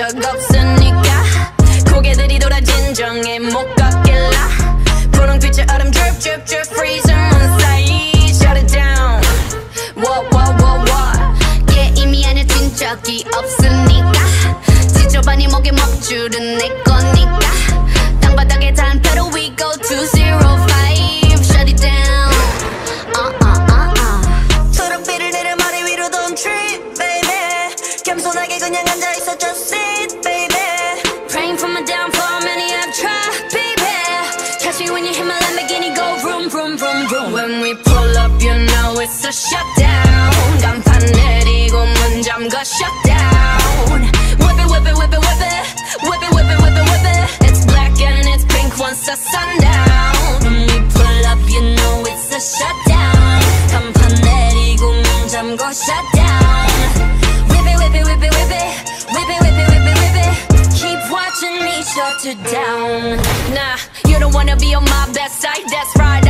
적 없으니까 고개들이 돌아 진정해 못 걷길라 분홍빛의 얼음 drip drip drip freezer on side shut it down whoa whoa whoa whoa 게임이 안에 뛴 적이 없으니까 지저분이 목에 먹줄은 내 거니까 땅바닥에 단 pedal we go to zero five shut it down uh uh uh uh 초록빛을 내려 머리 위로 don't trip baby 겸손하게 그냥 앉아있어 just sit we pull up, you know it's a shutdown. 간판 내리고 문 잠가 shutdown. Whip it, whip it, whip it, whip it. Whip it, whip it, whip it, whip it. It's black and it's pink once the sundown. When we pull up, you know it's a shutdown. 간판 내리고 문 잠가 shutdown. Whip it, whip it, whip it, whip it. Whip it, whip it, whip it, whip it. Keep watching me shut it down. Nah, you don't wanna be on my best side. That's right,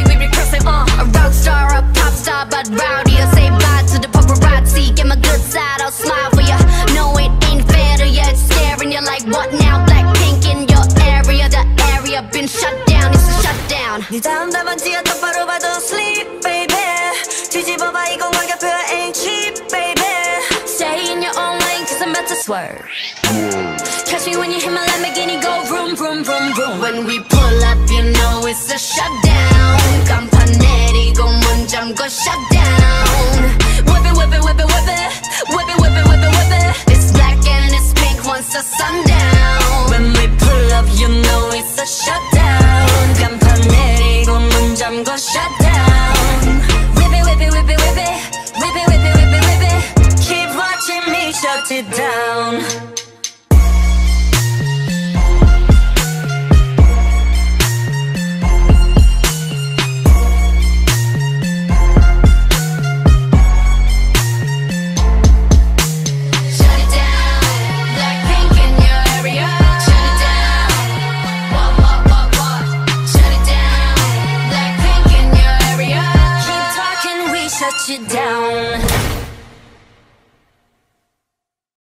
stresses we don't buy, we regress it, uh. A rock star, a pop star, but rowdy. I say bye to the paparazzi. Get my good side, I'll smile for ya. No, it ain't fair to ya. It's staring you like what now? Blackpink in your area, the area been shut down. It's a shutdown. 네 다음 답안지가 똑바로 봐도 sleep baby 뒤집어봐 이건 가격표야 ain't cheap baby Stay in your own lane, cause I'm about to swerve. Catch me when you hit my Lamborghini, go vroom, vroom, vroom, vroom. When we pull up, you know it's a shutdown. Go gonna shut down Whip it, whip it, whip it, whip it Whip it, whip it, whip it, whip it It's black and it's pink once the sundown When we pull up, you know it's a shutdown 간판 내리고 문 Go shut down Whip it, whip it, whip it, whip it Whip it, whip it, whip it, whip it Keep watching me shut it down Get you down.